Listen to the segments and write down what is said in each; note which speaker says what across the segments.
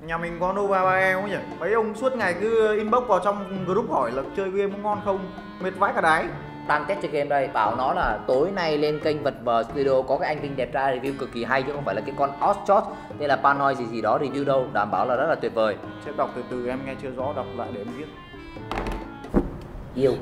Speaker 1: Nhà mình có Nova 3E không nhỉ? Mấy ông suốt ngày cứ inbox vào trong group hỏi là chơi game có ngon không? Mệt vãi cả đái.
Speaker 2: đang test chơi game đây bảo nó là tối nay lên kênh vật vờ studio có cái anh Vinh đẹp trai review cực kỳ hay chứ không phải là cái con Oshot tên là Panoy gì gì đó review đâu đảm bảo là rất là tuyệt vời
Speaker 1: Sẽ đọc từ từ em nghe chưa rõ đọc lại để em viết.
Speaker 2: yêu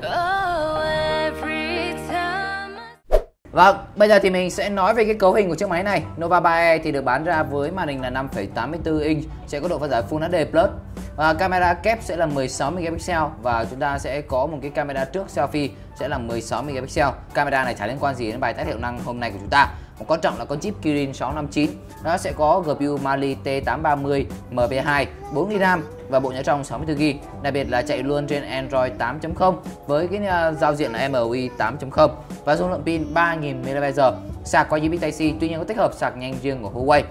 Speaker 2: Vâng, bây giờ thì mình sẽ nói về cái cấu hình của chiếc máy này Nova 3e thì được bán ra với màn hình là 5,84 inch Sẽ có độ phân giải Full HD Plus và camera kép sẽ là 16 megapixel và chúng ta sẽ có một cái camera trước selfie sẽ là 16 megapixel. Camera này chả liên quan gì đến bài test hiệu năng hôm nay của chúng ta. Một quan trọng là con chip Kirin 659. Nó sẽ có GPU Mali T830 MP2, 4GB RAM và bộ nhớ trong 64GB. Đặc biệt là chạy luôn trên Android 8.0 với cái à, giao diện là MUI 8.0 và dung lượng pin 3000 mAh. Sạc qua USB Type-C tuy nhiên có tích hợp sạc nhanh riêng của Huawei.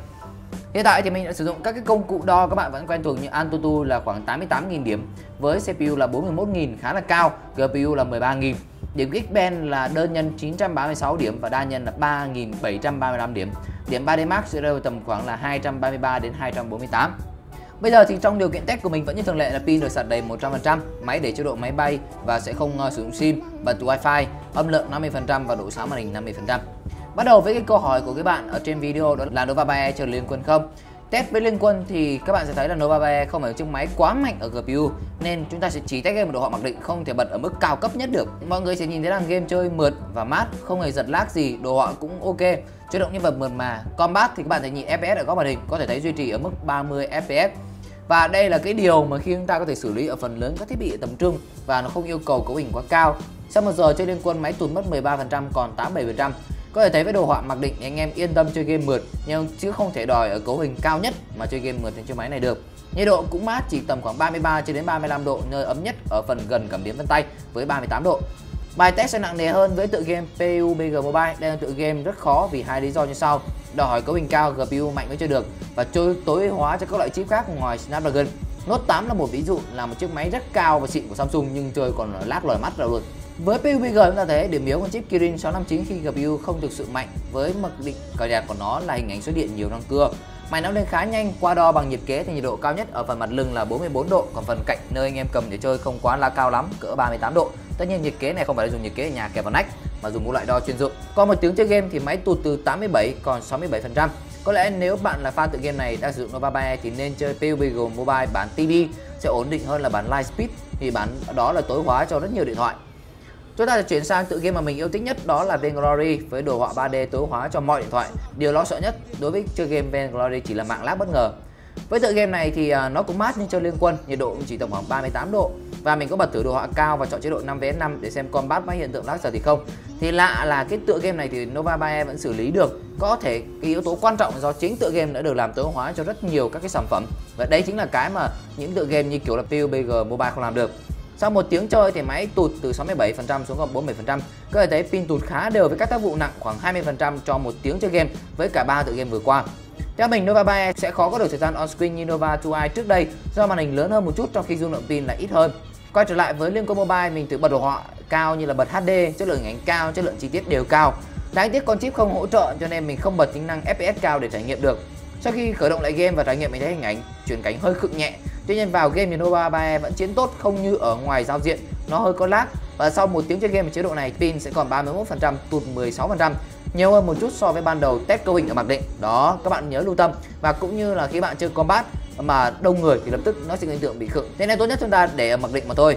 Speaker 2: Hiện tại thì mình đã sử dụng các cái công cụ đo các bạn vẫn quen thuộc như Antutu là khoảng 88.000 điểm với CPU là 41.000 khá là cao, GPU là 13.000. Điểm Geekbench là đơn nhân 936 điểm và đa nhân là 3.735 điểm. Điểm 3D Max sẽ rơi tầm khoảng là 233 đến 248. Bây giờ thì trong điều kiện test của mình vẫn như thường lệ là pin được sạc đầy 100%, máy để chế độ máy bay và sẽ không uh, sử dụng sim, bật wifi, âm lượng 50% và độ sáng màn hình 50%. Bắt đầu với cái câu hỏi của các bạn ở trên video đó là Nova 3e chờ liên quân không? Test với liên quân thì các bạn sẽ thấy là Nova 3e không phải chiếc máy quá mạnh ở GPU nên chúng ta sẽ chỉ test game ở độ họ mặc định không thể bật ở mức cao cấp nhất được. Mọi người sẽ nhìn thấy là game chơi mượt và mát, không hề giật lag gì, đồ họa cũng ok. Chế động nhân vật mượt mà. Combat thì các bạn sẽ nhìn FPS ở góc màn hình có thể thấy duy trì ở mức 30 FPS. Và đây là cái điều mà khi chúng ta có thể xử lý ở phần lớn các thiết bị tầm trung và nó không yêu cầu cấu hình quá cao. Sau một giờ chơi liên quân máy tụt mất 13% còn 87%. Có thể thấy với đồ họa mặc định thì anh em yên tâm chơi game mượt nhưng chứ không thể đòi ở cấu hình cao nhất mà chơi game mượt trên chiếc máy này được. Nhiệt độ cũng mát chỉ tầm khoảng 33 cho đến 35 độ nơi ấm nhất ở phần gần cảm biến vân tay với 38 độ. Bài test sẽ nặng nề hơn với tựa game PUBG Mobile. Đây là tựa game rất khó vì hai lý do như sau. Đòi hỏi cấu hình cao, GPU mạnh mới chơi được và chơi tối ưu hóa cho các loại chip khác ngoài Snapdragon. Note 8 là một ví dụ là một chiếc máy rất cao và xịn của Samsung nhưng chơi còn lác lòi mắt ra luôn. Với PUBG chúng ta thấy điểm yếu con chip Kirin 659 khi GPU không thực sự mạnh với mặc định cài đặt của nó là hình ảnh xuất điện nhiều năng cưa. Máy nóng lên khá nhanh, qua đo bằng nhiệt kế thì nhiệt độ cao nhất ở phần mặt lưng là 44 độ, còn phần cạnh nơi anh em cầm để chơi không quá là cao lắm, cỡ 38 độ. Tất nhiên nhiệt kế này không phải là dùng nhiệt kế ở nhà kẹp vào nách mà dùng một loại đo chuyên dụng. Còn một tiếng chơi game thì máy tụt từ 87 còn 67%. Có lẽ nếu bạn là fan tựa game này đang sử dụng Nova 3 thì nên chơi PUBG Mobile bản TD sẽ ổn định hơn là bản Lightspeed vì bản đó là tối hóa cho rất nhiều điện thoại. Chúng ta sẽ chuyển sang tựa game mà mình yêu thích nhất đó là Vainglory với đồ họa 3D tối hóa cho mọi điện thoại. Điều lo sợ nhất đối với chơi game Vainglory chỉ là mạng lag bất ngờ. Với tựa game này thì à, nó cũng mát nhưng chơi liên quân, nhiệt độ cũng chỉ tầm khoảng 38 độ và mình có bật thử đồ họa cao và chọn chế độ 5 vs 5 để xem combat có hiện tượng lag giờ thì không. Thì lạ là cái tựa game này thì Nova 3e vẫn xử lý được. Có thể cái yếu tố quan trọng do chính tựa game đã được làm tối hóa cho rất nhiều các cái sản phẩm và đấy chính là cái mà những tựa game như kiểu là PUBG Mobile không làm được. Sau một tiếng chơi thì máy tụt từ 67% xuống còn 47%. Có thể thấy pin tụt khá đều với các tác vụ nặng khoảng 20% cho một tiếng chơi game với cả ba tựa game vừa qua. Theo mình Nova 3 e sẽ khó có được thời gian on screen như Nova 2i trước đây do màn hình lớn hơn một chút trong khi dung lượng pin là ít hơn. Quay trở lại với Liên Combo Mobile mình thử bật đồ họa cao như là bật HD, chất lượng hình ảnh cao, chất lượng chi tiết đều cao. Đáng tiếc con chip không hỗ trợ cho nên mình không bật tính năng FPS cao để trải nghiệm được. Sau khi khởi động lại game và trải nghiệm mình thấy hình ảnh chuyển cảnh hơi khựng nhẹ. Tuy nhiên vào game thì Nova 3 e vẫn chiến tốt không như ở ngoài giao diện, nó hơi có lag và sau một tiếng chơi game ở chế độ này pin sẽ còn 31% tụt 16% nhiều hơn một chút so với ban đầu test cấu hình ở mặc định. Đó, các bạn nhớ lưu tâm và cũng như là khi bạn chơi combat mà đông người thì lập tức nó sẽ hiện tượng bị khựng. Thế nên tốt nhất chúng ta để ở mặc định mà thôi.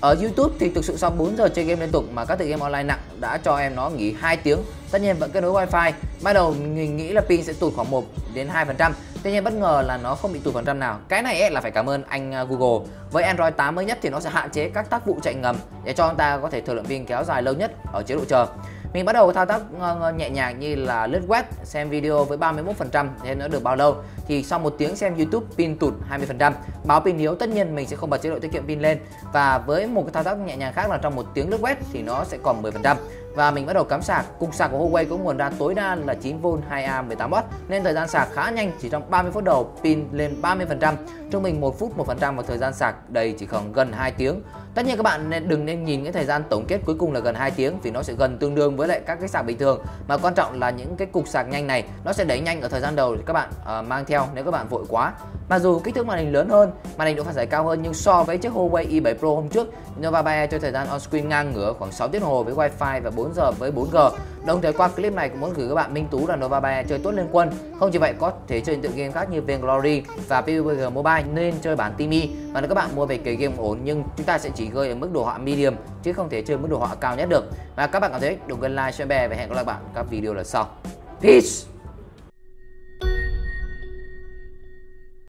Speaker 2: Ở YouTube thì thực sự sau 4 giờ chơi game liên tục mà các tựa game online nặng đã cho em nó nghỉ 2 tiếng. Tất nhiên vẫn kết nối wifi. Ban đầu mình nghĩ là pin sẽ tụt khoảng 1 đến 2%. Tuy nhiên bất ngờ là nó không bị tụt phần trăm nào. Cái này ấy là phải cảm ơn anh à, Google. Với Android 8 mới nhất thì nó sẽ hạn chế các tác vụ chạy ngầm để cho chúng ta có thể thời lượng pin kéo dài lâu nhất ở chế độ chờ. Mình bắt đầu thao tác ờ, ờ, nhẹ nhàng như là lướt web, xem video với 31% thế nó được bao lâu thì sau một tiếng xem YouTube pin tụt 20%. Báo pin yếu tất nhiên mình sẽ không bật chế độ tiết kiệm pin lên và với một cái thao tác nhẹ nhàng khác là trong một tiếng lướt web thì nó sẽ còn 10%. và mình bắt đầu cắm sạc. Cục sạc của Huawei có nguồn ra tối đa là 9V 2A 18W nên thời gian sạc khá nhanh, chỉ trong 30 phút đầu pin lên 30%, trung bình 1 phút 1% và thời gian sạc đầy chỉ khoảng gần 2 tiếng. Tất nhiên các bạn nên đừng nên nhìn cái thời gian tổng kết cuối cùng là gần 2 tiếng vì nó sẽ gần tương đương với lại các cái sạc bình thường. Mà quan trọng là những cái cục sạc nhanh này nó sẽ đẩy nhanh ở thời gian đầu để các bạn uh, mang theo nếu các bạn vội quá. Mặc dù kích thước màn hình lớn hơn, màn hình độ phân giải cao hơn nhưng so với chiếc Huawei i7 Pro hôm trước, Nova 3 e cho thời gian on screen ngang ngửa khoảng 6 tiếng đồng hồ với Wi-Fi và 4 giờ với 4G. Đồng thời qua clip này cũng muốn gửi các bạn minh tú là Nova 3 e chơi tốt liên quân. Không chỉ vậy có thể chơi những tựa game khác như Vainglory và PUBG Mobile nên chơi bản Timi. Và nếu các bạn mua về cái game ổn nhưng chúng ta sẽ chỉ gơi ở mức độ họa medium chứ không thể chơi mức độ họa cao nhất được. Và các bạn cảm thấy đừng quên like, share và hẹn gặp lại các bạn các video lần sau. Peace.